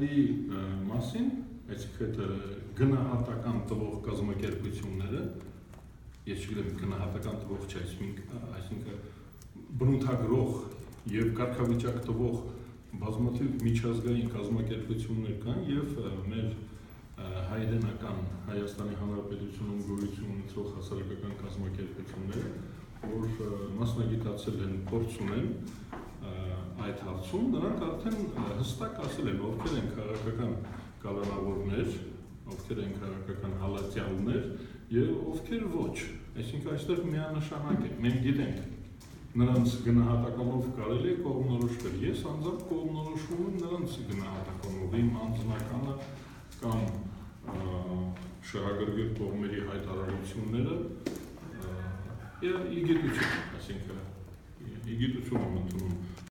խմբերի մասին, այսինքն գնահատական տվող կազմակերպությունները, ես չգիտեմ գնահատական տվող չէ, այսինքն բնութագրող եւ կարգավիճակ տվող բազմաթիվ միջազգային կազմակերպություններ կան եւ մեր հայրենական Հայաստանի Հանրապետությունում գոյություն ունեցող հասարակական կազմակերպություններ, որ մասնագիտացել են, փորձ ունեն այդ հարցում, նրանք արդեն հստակ ասել են, ովքեր են քաղաքական կալանավորներ, ովքեր են քաղաքական հալածյալներ եւ ովքեր ոչ։ Այսինքն այստեղ միանշանակ է։ Մենք գիտենք նրանց գնահատականով կարելի է կողմնորոշվել։ Ես անձամբ կողմնորոշվում եմ նրանց գնահատականով, իմ անձնականը կամ շահագրգիռ կողմերի հայտարարությունները իգիտություն, այսինքն իգիտություն եմ ընդունում